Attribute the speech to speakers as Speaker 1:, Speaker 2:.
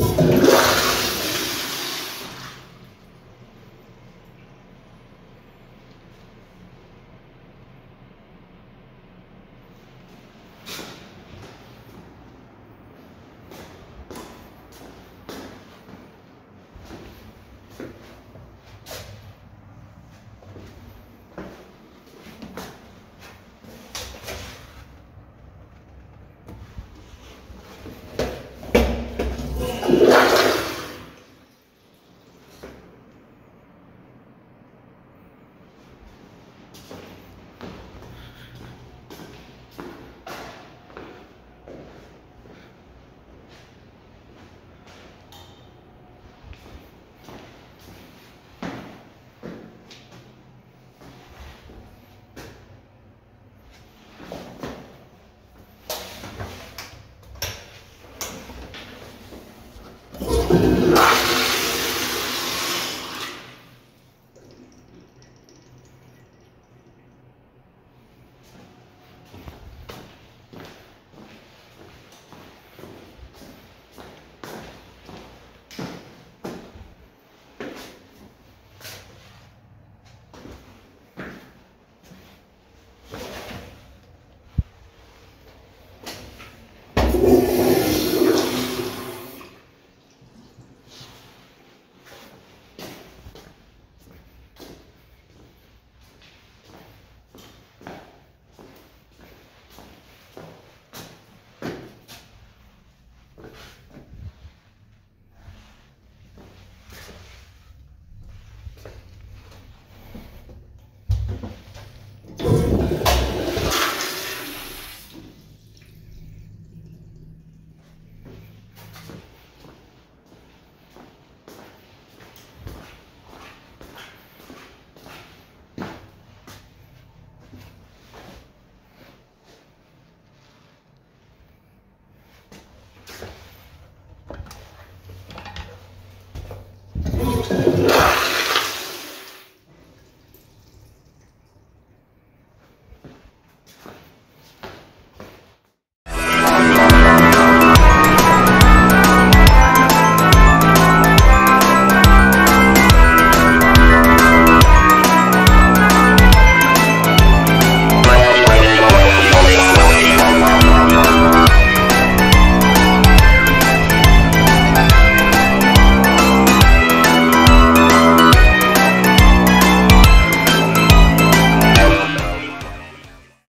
Speaker 1: Thank to